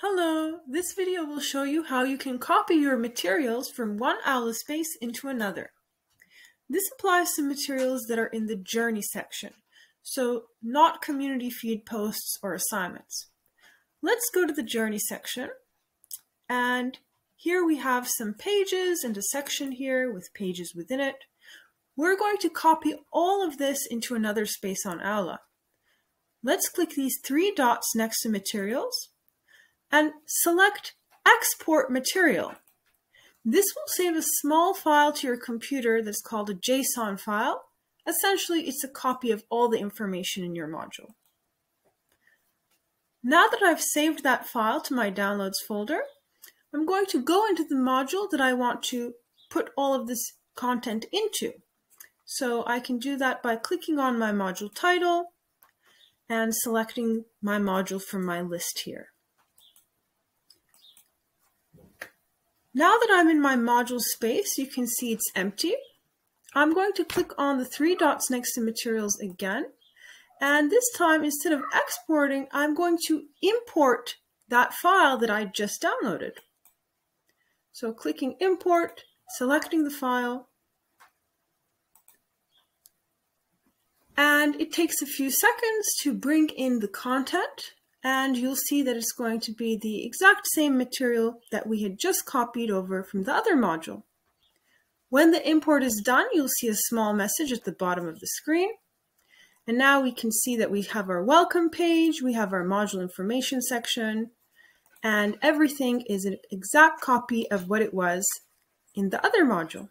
Hello, this video will show you how you can copy your materials from one Aula space into another. This applies to materials that are in the Journey section, so not community feed posts or assignments. Let's go to the Journey section, and here we have some pages and a section here with pages within it. We're going to copy all of this into another space on Aula. Let's click these three dots next to materials and select Export Material. This will save a small file to your computer that's called a JSON file. Essentially, it's a copy of all the information in your module. Now that I've saved that file to my Downloads folder, I'm going to go into the module that I want to put all of this content into. So I can do that by clicking on my module title and selecting my module from my list here. Now that I'm in my module space, you can see it's empty. I'm going to click on the three dots next to materials again. And this time, instead of exporting, I'm going to import that file that I just downloaded. So clicking import, selecting the file, and it takes a few seconds to bring in the content and you'll see that it's going to be the exact same material that we had just copied over from the other module. When the import is done, you'll see a small message at the bottom of the screen. And now we can see that we have our welcome page, we have our module information section, and everything is an exact copy of what it was in the other module.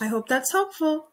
I hope that's helpful.